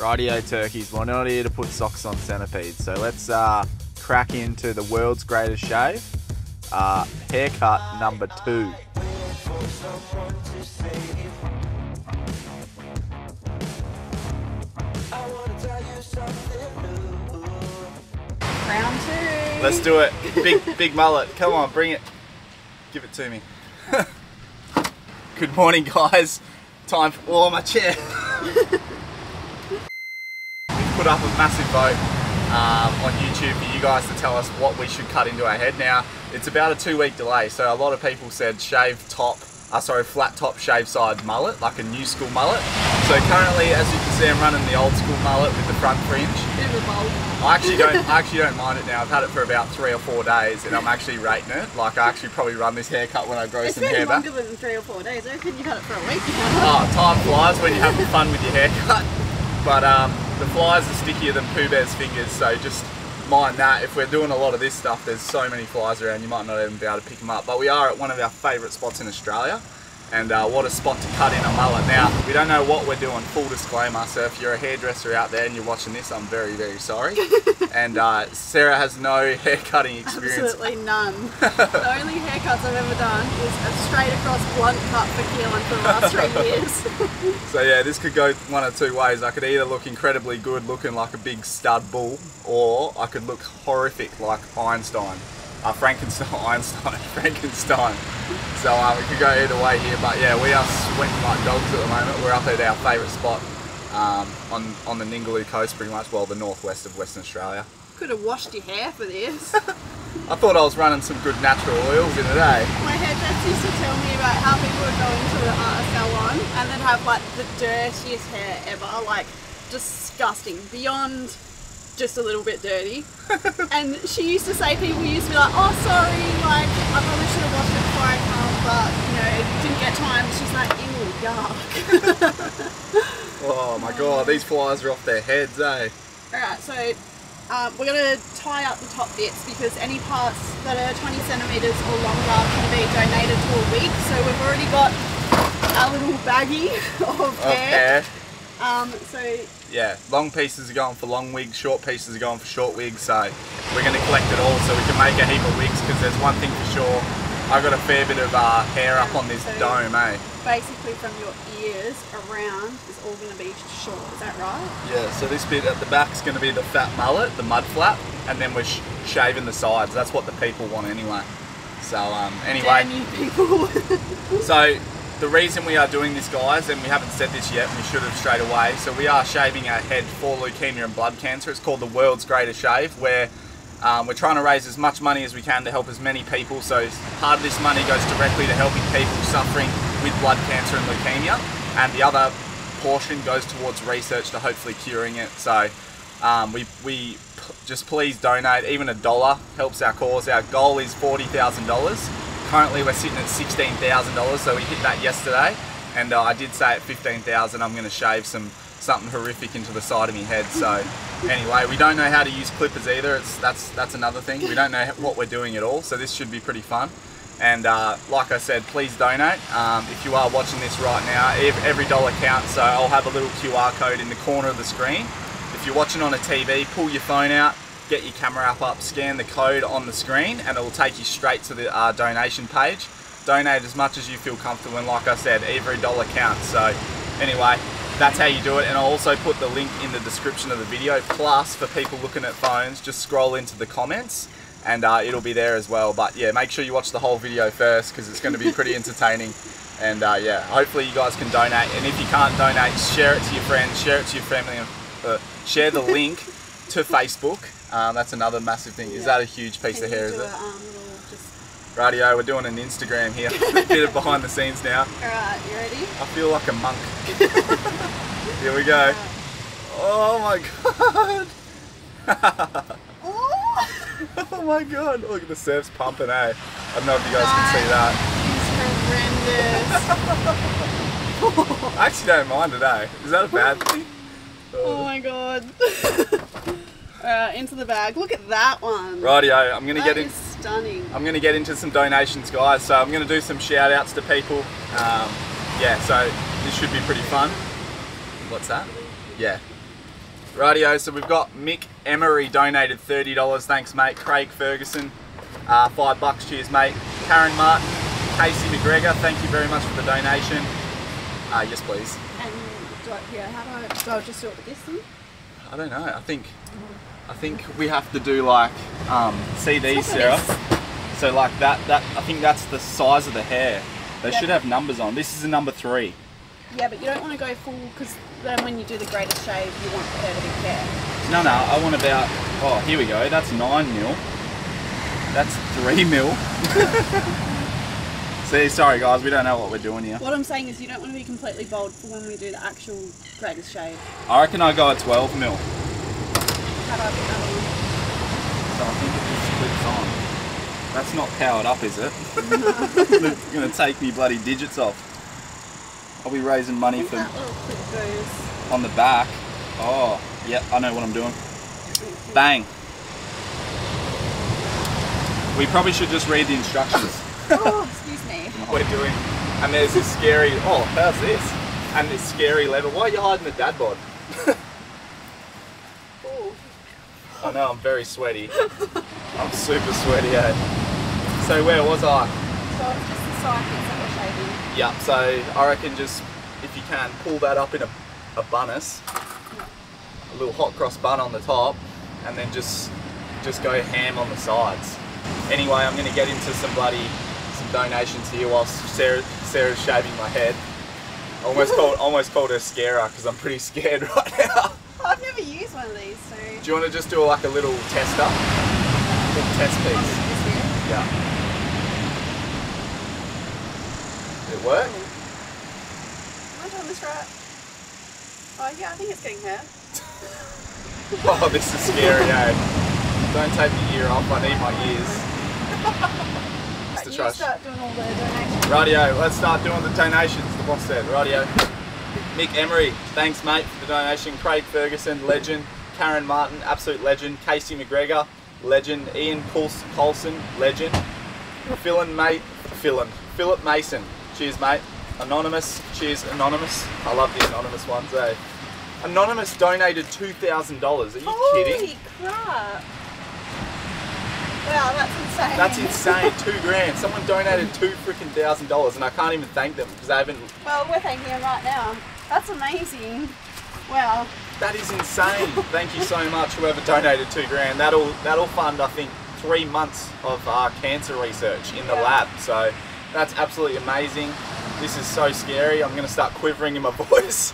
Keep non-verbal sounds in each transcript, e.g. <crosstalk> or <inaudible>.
Radio turkeys, we're not here to put socks on centipedes, so let's uh, crack into the world's greatest shave. Uh, haircut number two. Round two. Let's do it. Big, big mullet. Come on, bring it. Give it to me. <laughs> Good morning, guys. Time for oh my chair. <laughs> Put up a massive vote um, on YouTube for you guys to tell us what we should cut into our head. Now, it's about a two-week delay, so a lot of people said shave top. Uh, sorry, flat top shave side mullet, like a new school mullet. So currently, as you can see, I'm running the old school mullet with the front fringe. Bit of a bowl. I actually don't. I actually don't mind it now. I've had it for about three or four days, and I'm actually rating it. Like I actually probably run this haircut when I grow It's some hair back. longer than three or four days. I reckon you've had it for a week now. Oh, time flies when you're having fun with your haircut. But um, the flies are stickier than Pooh Bear's fingers, so just mind that. If we're doing a lot of this stuff, there's so many flies around, you might not even be able to pick them up. But we are at one of our favourite spots in Australia. And uh, what a spot to cut in a mullet. Now, we don't know what we're doing, full disclaimer. So if you're a hairdresser out there and you're watching this, I'm very, very sorry. <laughs> and uh, Sarah has no <laughs> hair cutting experience Absolutely none. <laughs> the only haircuts I've ever done is a straight across blunt cut for Keelan for the last three years. So yeah, this could go one of two ways. I could either look incredibly good looking like a big stud bull, or I could look horrific like Einstein. Uh, Frankenstein, <laughs> Einstein, Frankenstein. So uh, we could go either way here, but yeah, we are sweating like dogs at the moment. We're up at our favourite spot um, on, on the Ningaloo coast pretty much, well the northwest of Western Australia. Could have washed your hair for this. <laughs> I thought I was running some good natural oils in it, eh? My hairdresser used to tell me about how people would go into the uh, salon and then have like the dirtiest hair ever, like disgusting, beyond just a little bit dirty. <laughs> and she used to say people used to be like, oh sorry, like I probably should have washed it before I come, but you know, didn't get time. She's like, ew, yuck. <laughs> Oh my god, these flies are off their heads, eh? Alright, so um, we're going to tie up the top bits because any parts that are 20 centimetres or longer can be donated to a week. So we've already got our little baggie <laughs> of Of hair. hair. Um, so yeah, long pieces are going for long wigs, short pieces are going for short wigs, so we're going to collect it all so we can make a heap of wigs because there's one thing for sure, I got a fair bit of uh, hair up on this So- dome, eh? basically from your ears around is all going to be short, is that right? Yeah, so this bit at the back is going to be the fat mullet, the mud flap, and then we're sh- shaving the sides. That's what the people want anyway. So um, anyway, Damn you people. <laughs> So the reason we are doing this, guys, and we haven't said this yet, we should have straight away. So we are shaving our head for leukemia and blood cancer. It's called the world's greatest shave, where um, we're trying to raise as much money as we can to help as many people. So part of this money goes directly to helping people suffering with blood cancer and leukemia, and the other portion goes towards research to hopefully curing it. So um, we we just please donate. Even a dollar helps our cause. Our goal is forty thousand dollars. Currently, we're sitting at sixteen thousand dollars, so we hit that yesterday. And uh, I did say at $15,000, I'm going to shave some something horrific into the side of my head. So anyway, we don't know how to use clippers either. It's that's that's another thing. We don't know what we're doing at all. So this should be pretty fun. And uh, like I said, please donate. Um, if you are watching this right now, ev- every dollar counts. So I'll have a little QR code in the corner of the screen. If you're watching on a TV, pull your phone out, get your camera app up, scan the code on the screen, and it will take you straight to the uh, donation page. Donate as much as you feel comfortable, and like I said, every dollar counts. So anyway, that's how you do it. And I'll also put the link in the description of the video. Plus, for people looking at phones, just scroll into the comments and uh, it'll be there as well. But yeah, make sure you watch the whole video first because it's going to be pretty <laughs> entertaining. And uh, yeah, hopefully you guys can donate. And if you can't donate, share it to your friends, share it to your family, and uh, share the link <laughs> to Facebook. Um, that's another massive thing. Is that a huge piece Can of hair? Is it? a, um, just... Radio, we're doing an Instagram here. <laughs> Bit of behind the scenes now. Alright, you ready? I feel like a monk. <laughs> here we go. Oh my god. <laughs> Oh! oh my god. Look at the surf's pumping, eh? I don't know if you guys can see that. It's horrendous. I actually don't mind it, eh? Is that a bad thing? oh my god. Alright, into the bag. Look at that one. Rightio, I'm gonna That get in. stunning. I'm going to get into some donations, guys. So I'm going to do some shout outs to people. Um, yeah, so this should be pretty fun. What's that? Yeah. Radio, so we've got Mick Emery donated $30. Thanks, mate. Craig Ferguson, uh, five bucks. Cheers, mate. Karen Martin, Casey McGregor, thank you very much for the donation. Uh, yes, please. And do I, yeah, how do I, do I just do it with this thing? I don't know. I think I think we have to do like um, see these, Sarah. So like that that I think that's the size of the hair. They Yeah. should have numbers on. This is a number three. Yeah, but you don't want to go full because then when you do the greatest shave, you want the hair to be fair. No, no. I want about. Oh, here we go. That's nine mil. That's three mil. <laughs> See, sorry guys, we don't know what we're doing here. What I'm saying is you don't want to be completely bald for when we do the actual greatest shave. I reckon I go at 12 mil. How do I put that? So I think it just clips on. That's not powered up, is it? it's <laughs> gonna take me bloody digits off. I'll be raising money for that clip goes. on the back. Oh, yeah, I know what I'm doing. Bang. We probably should just read the instructions. <coughs> oh, excuse me. We're doing, and there's this scary. Oh, how's this? And this scary lever. Why are you hiding the dad bod? <laughs> I know I'm very sweaty. I'm super sweaty. Eh? So where was I? So it's just the sideburns that we're shaving. Yeah, so I reckon just if you can pull that up in a, a bunnis, a little hot cross bun on the top, and then just just go ham on the sides. Anyway, I'm gonna get into some bloody some donations here whilst Sarah Sarah's shaving my head. Almost called almost called her scarer because I'm pretty <laughs> scared right now. I've never used one of these, so. Do you want to just do like a little tester? Little test piece. Yeah. Did it work? Am I doing this right? Oh yeah, I think it's getting there. <laughs> Oh, this is scary, eh? Don't take the ear off, I need my ears. The <laughs> you start doing all the donations. Radio, let's start doing the donations, the boss said. Radio. Mick Emery, thanks mate for the donation. Craig Ferguson, legend. Karen Martin, absolute legend. Casey McGregor, legend. Ian Coulson, Colson, legend. Philin, mate. Philin. Philip Mason, cheers mate. Anonymous, cheers Anonymous. I love the anonymous ones, eh? Anonymous donated $2,000. Are you Holy kidding? crap! Wow, that's insane. That's insane. Two grand. Someone donated two freaking thousand dollars, and I can't even thank them because they haven't. Well, we're thanking them right now. That's amazing. Wow. That is insane. Thank you so much, whoever donated two grand. That'll that'll fund, I think, three months of uh, cancer research in the Yeah. lab. So that's absolutely amazing. This is so scary. I'm going to start quivering in my <laughs> voice.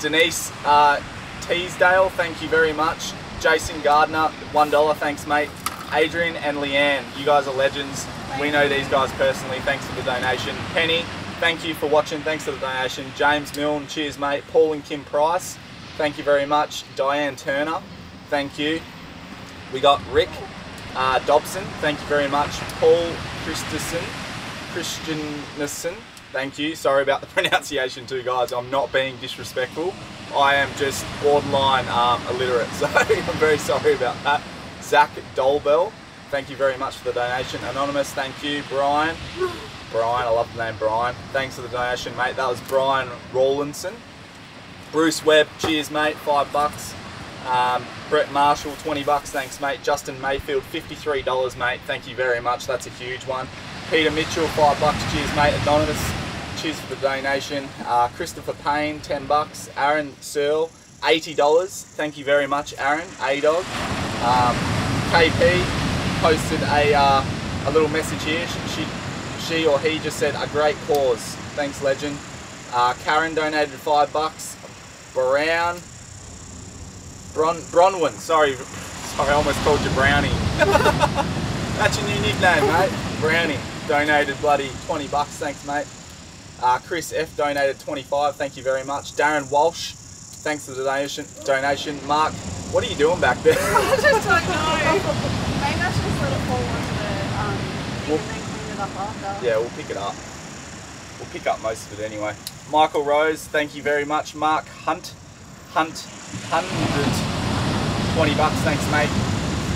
Denise uh, Teasdale, thank you very much. Jason Gardner, one dollar. Thanks, mate. Adrian and Leanne, you guys are legends. We know these guys personally. Thanks for the donation. Penny, thank you for watching. Thanks for the donation. James Milne, cheers, mate. Paul and Kim Price, thank you very much. Diane Turner, thank you. We got Rick uh, Dobson, thank you very much. Paul Christensen, Christiansen, thank you. Sorry about the <laughs> pronunciation too, guys. I'm not being disrespectful. I am just borderline um, illiterate, <laughs> so I'm very sorry about that. Zach Dolbell, thank you very much for the donation. Anonymous, thank you. Brian, Brian, I love the name Brian. Thanks for the donation, mate. That was Brian Rawlinson. Bruce Webb, cheers, mate. Five bucks. Um, Brett Marshall, 20 bucks, thanks, mate. Justin Mayfield, $53, mate. Thank you very much. That's a huge one. Peter Mitchell, five bucks. Cheers, mate. Anonymous, cheers for the donation. Uh, Christopher Payne, 10 bucks. Aaron Searle, $80. Thank you very much, Aaron. A dog. Um, KP posted a, uh, a little message here. She, she or he just said a great cause. Thanks, legend. Uh, Karen donated five bucks. Brown, Bron, Bronwyn, sorry, sorry, I almost called you Brownie. <laughs> That's your new nickname, mate. Brownie donated bloody 20 bucks, thanks, mate. Uh, Chris F donated 25, thank you very much. Darren Walsh, thanks for the donation. Donation. Mark, what are you doing back there? <laughs> I just don't know. Maybe I should just let it fall onto the um, thing Well- and then clean it up after. Yeah, we'll pick it up. We'll pick up most of it anyway. Michael Rose, thank you very much. Mark Hunt, Hunt, hundred twenty bucks, thanks mate.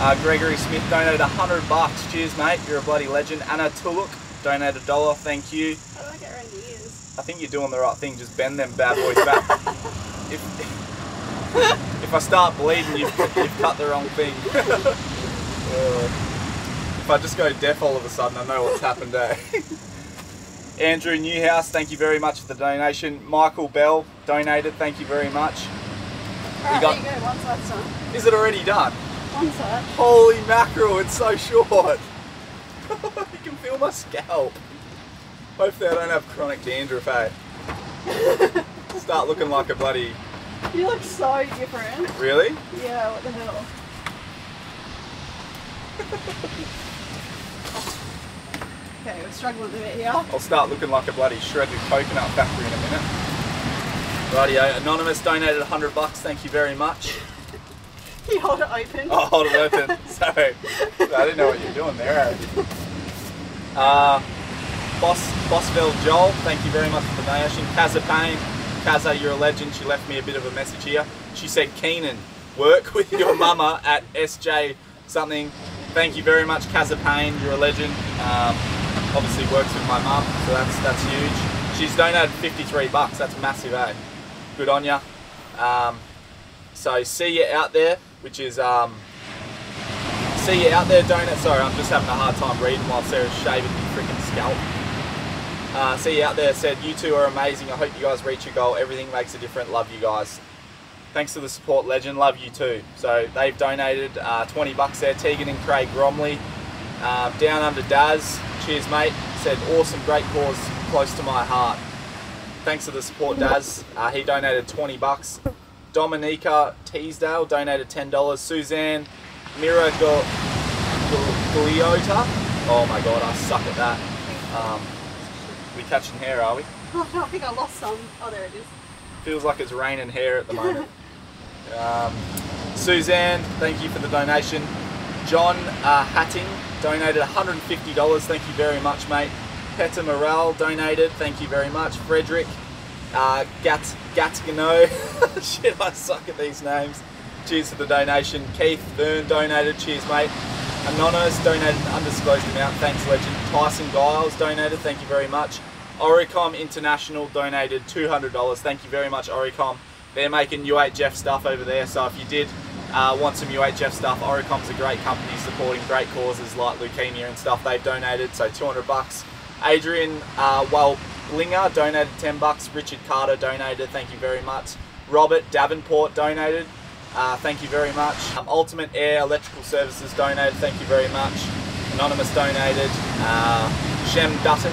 Uh, Gregory Smith donated hundred bucks. Cheers, mate. You're a bloody legend. Anna Tuluk donated a dollar. Thank you. How do I get around the ears? I think you're doing the right thing. Just bend them bad boys back. <laughs> if, If I start bleeding, you've, you've cut the wrong thing. Uh, <laughs> if I just go deaf all of a sudden, I know what's happened, eh? <laughs> Andrew Newhouse, thank you very much for the donation. Michael Bell donated, thank you very much. Alright, got- there you go, one side's done. Is it already done? One side. Holy mackerel, it's so short. <laughs> you can feel my scalp. Hopefully I don't have chronic dandruff, eh? <laughs> Start looking like a bloody... You look so different. Really? Yeah, what the hell? Okay, we're struggling a bit here. I'll start looking like a bloody shredded coconut factory in a minute. Rightio, Anonymous donated 100 bucks, thank you very much. <laughs> You hold it open. I'll hold it open. <laughs> Sorry. I didn't know what you were doing there. Uh, Boss, Bossville Joel, thank you very much for the donation. Kaza Payne, Kaza, you're a legend. She left me a bit of a message here. She said, Keenan, work with your mama at SJ something. Thank you very much, Kaza Payne. You're a legend. Um, obviously works with my mum, so that's that's huge. She's donated 53 bucks. That's massive, eh? Good on ya. Um, so see you out there, which is um, see you out there, donut. Sorry, I'm just having a hard time reading while Sarah's shaving my freaking scalp. Uh, see you out there. Said you two are amazing. I hope you guys reach your goal. Everything makes a difference. Love you guys. Thanks for the support, legend. Love you too. So they've donated uh, 20 bucks there. Tegan and Craig Bromley. Uh, down under Daz. Cheers, mate. Said awesome, great cause, close to my heart. Thanks for the support, Daz. Uh, he donated 20 bucks. Dominica Teasdale donated $10. Suzanne Mira Guliota. Oh my god, I suck at that. Um, we catching hair, are we? <laughs> I think I lost some. Oh, there it is. Feels like it's raining hair at the moment. <laughs> Um, Suzanne, thank you for the donation. John uh, Hatting donated $150. Thank you very much, mate. Petter Morel donated. Thank you very much. Frederick uh, Gat Gatgano. <laughs> Shit, I suck at these names. Cheers for the donation. Keith Byrne donated. Cheers, mate. Anonymous donated an undisclosed amount. Thanks, legend. Tyson Giles donated. Thank you very much. Oricom International donated $200. Thank you very much, Oricom. They're making UHF stuff over there, so if you did uh, want some UHF stuff, Oricom's a great company supporting great causes like leukemia and stuff. They've donated, so 200 bucks. Adrian uh, Welblinger donated 10 bucks. Richard Carter donated, thank you very much. Robert Davenport donated, uh, thank you very much. Um, Ultimate Air Electrical Services donated, thank you very much. Anonymous donated. Uh, Shem Dutton,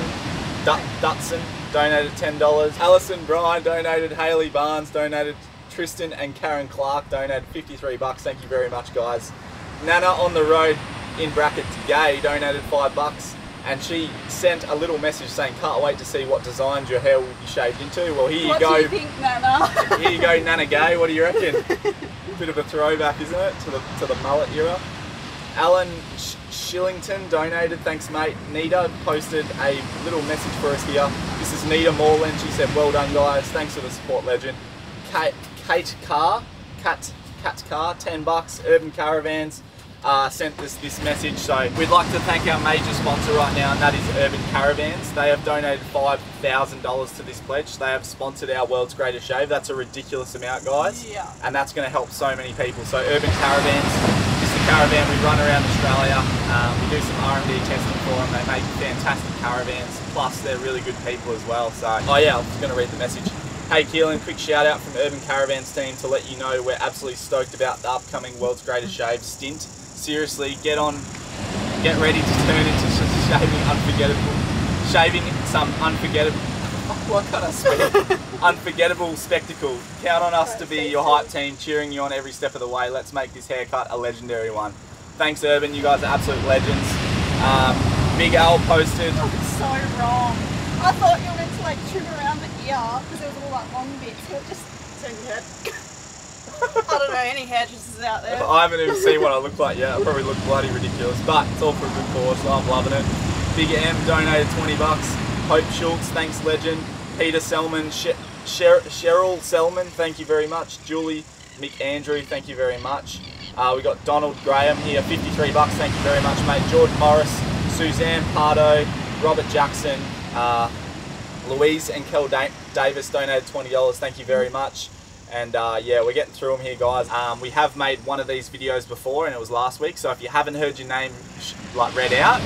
Dut- Dutson donated $10. Alison Bryan donated. Haley Barnes donated. Tristan and Karen Clark donated 53 bucks. Thank you very much, guys. Nana on the road in brackets gay donated five bucks. And she sent a little message saying, "Can't wait to see what designs your hair will be shaved into." Well, here you go. do you think, Nana? <laughs> Here you go, Nana Gay. What do you reckon? <laughs> Bit of a throwback, isn't it, to the to the mullet era? Alan Sh- Shillington donated. Thanks, mate. Nita posted a little message for us here. This is Nita Morland. She said, "Well done, guys. Thanks for the support, legend." Kate, Kate Carr, Cat Cat Carr, ten bucks. Urban Caravans. Uh, sent this this message. So we'd like to thank our major sponsor right now, and that is Urban Caravans. They have donated five thousand dollars to this pledge. They have sponsored our world's greatest shave. That's a ridiculous amount, guys. Yeah. And that's going to help so many people. So Urban Caravans caravan we run around Australia. Um, we do some R&D testing for them. They make fantastic caravans. Plus, they're really good people as well. So, oh yeah, I was going to read the message. Hey Keelan, quick shout out from Urban Caravans team to let you know we're absolutely stoked about the upcoming World's Greatest Shave stint. Seriously, get on, get ready to turn into sh- <laughs> shaving unforgettable, shaving some unforgettable. What can I speak? unforgettable spectacle. Count on us to be your hype team, cheering you on every step of the way. Let's make this haircut a legendary one. Thanks, Urban. You guys are absolute legends. Um, Big Al posted. So wrong. I thought you were meant to like trim around the ear because it was all like long bits, but just turn your head. <laughs> I don't know any hairdressers out there. I haven't even seen what I look like yet. I probably look bloody ridiculous, but it's all for a good cause, so I'm loving it. Big M donated 20 bucks. Hope Schultz, thanks, legend. Peter Selman, Sh- Sher- Cheryl Selman, thank you very much. Julie McAndrew, thank you very much. Uh, we got Donald Graham here, 53 bucks, thank you very much, mate. Jordan Morris, Suzanne Pardo, Robert Jackson, uh, Louise and Kel da- Davis donated $20, thank you very much. And uh, yeah, we're getting through them here, guys. Um, we have made one of these videos before, and it was last week. So if you haven't heard your name like read out,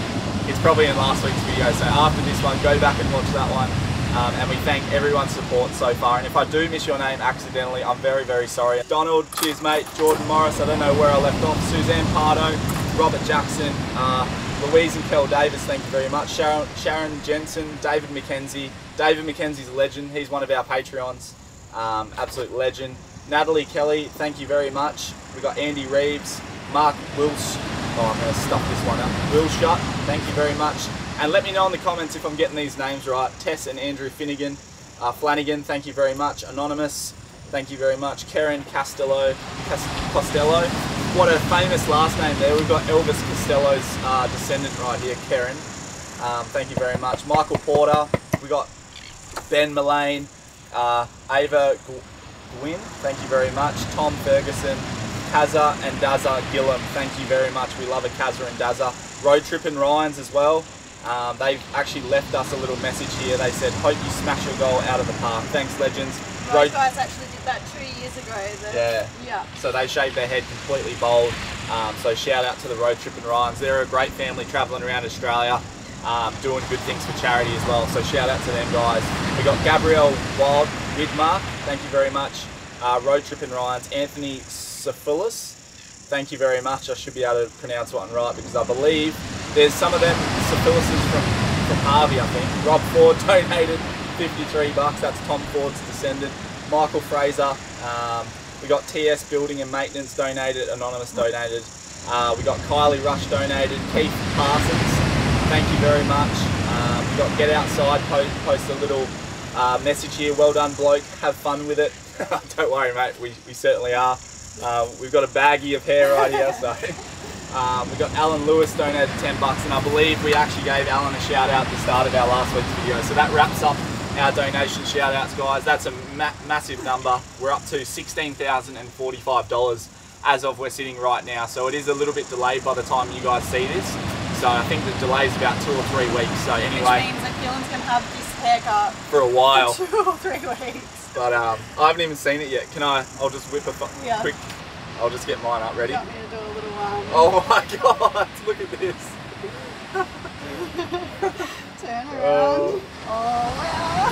it's probably in last week's video. So after this one, go back and watch that one. Um, and we thank everyone's support so far. And if I do miss your name accidentally, I'm very, very sorry. Donald, cheers mate. Jordan Morris, I don't know where I left off. Suzanne Pardo, Robert Jackson, uh, Louise and Kel Davis, thank you very much. Sharon, Sharon Jensen, David McKenzie. David McKenzie's a legend. He's one of our Patreons. Um, absolute legend. Natalie Kelly, thank you very much. We got Andy Reeves, Mark Wilsh. Oh, I'm going to stuff this one up. Wilshut, thank you very much. And let me know in the comments if I'm getting these names right. Tess and Andrew Finnegan. Uh, Flanagan, thank you very much. Anonymous, thank you very much. Karen Castello, Costello. What a famous last name there. We've got Elvis Costello's uh, descendant right here, Karen. Um, thank you very much. Michael Porter. We got Ben Mullane, uh, Ava Gwyn, thank you very much. Tom Ferguson, Kaza and Daza Gillum, thank you very much. We love a Kaza and Daza. Road Trip and Ryans as well. Um, they've actually left us a little message here. They said, hope you smash your goal out of the park. Thanks, legends. Road guys actually did that two years ago. The, yeah. Yeah. So they shaved their head completely bald. Um, so shout out to the Road Trip and Ryans. They're a great family travelling around Australia. Um, doing good things for charity as well. So shout out to them guys. We got Gabrielle Wild Widmark, thank you very much. Uh, Road Trip and Ryans, Anthony Syphilis, thank you very much. I should be able to pronounce one right because I believe there's some of them syphilises from, from Harvey, I think. Rob Ford <laughs> donated 53 bucks. That's Tom Ford's descendant. Michael Fraser. Um, we got TS Building and Maintenance donated. Anonymous donated. Uh, we got Kylie Rush donated. Keith Parsons. Thank you very much. Um, we got Get Outside post, post a little uh, message here. Well done, bloke. Have fun with it. <laughs> Don't worry, mate. We, we certainly are. Uh, we've got a baggie of hair right here, so. Um, we got Alan Lewis donated 10 bucks, and I believe we actually gave Alan a shout out at the start of our last week's video. So that wraps up our donation shout outs, guys. That's a ma massive number. We're up to $16,045 as of we're sitting right now. So it is a little bit delayed by the time you guys see this. So I think the delay is about two or three weeks. So anyway. Which means that going to have this haircut for a while. For <laughs> two or three weeks. But um, I haven't even seen it yet. Can I? I'll just whip a yeah. quick. I'll just get mine up ready. Oh <laughs> my god, look at this. <laughs> Turn around. Oh, oh wow.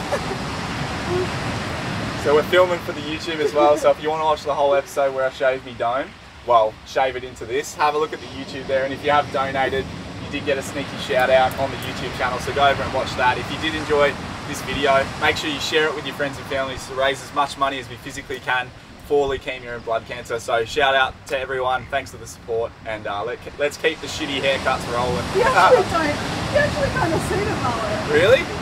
so we're filming for the YouTube as well, so if you want to watch the whole episode where I shave me dome, well, shave it into this, have a look at the YouTube there, and if you have donated, did get a sneaky shout out on the YouTube channel, so go over and watch that. If you did enjoy this video, make sure you share it with your friends and families to raise as much money as we physically can for leukemia and blood cancer. So shout out to everyone. Thanks for the support, and uh, let, us keep the shitty haircuts rolling. You actually don't. You actually kind of suit it, mullet. Really? Yeah.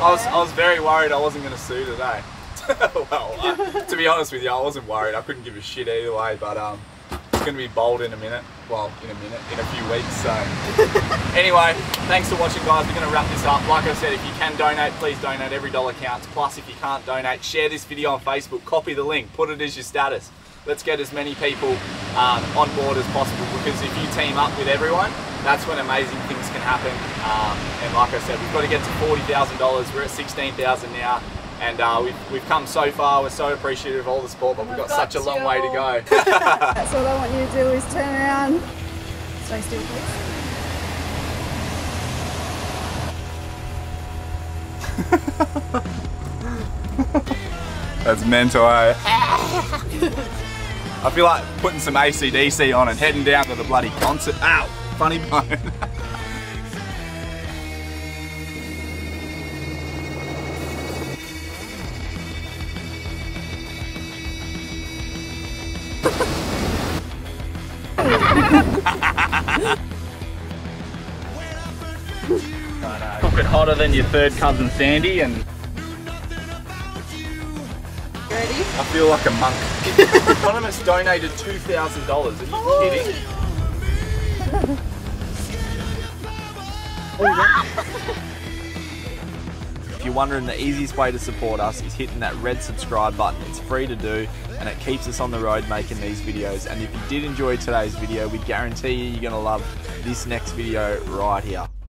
I was I was very worried I wasn't going to suit today. <laughs> well, I, to be honest with you, I wasn't worried. I couldn't give a shit either way, but um, going to be bold in a minute. Well, in a minute, in a few weeks. So, <laughs> anyway, thanks for watching, guys. We're going to wrap this up. Like I said, if you can donate, please donate. Every dollar counts. Plus, if you can't donate, share this video on Facebook. Copy the link. Put it as your status. Let's get as many people um, on board as possible because if you team up with everyone, that's when amazing things can happen. Um, and like I said, we've got to get to $40,000. We're at 16,000 now and uh, we've, we've come so far. We're so appreciative of all the support, but we've got, got such a long way to go. <laughs> <laughs> That's all I want you to do is turn around. Stay still, <laughs> please. That's mental, eh? I feel like putting some ACDC on and heading down to the bloody concert. Ow! Funny bone. Cook it hotter than your third cousin Sandy and Ready? I feel like a monk. <laughs> Economist donated $2,000. Are you oh. kidding? <laughs> Oh, if you're wondering, the easiest way to support us is hitting that red subscribe button. It's free to do and it keeps us on the road making these videos. And if you did enjoy today's video, we guarantee you you're going to love this next video right here.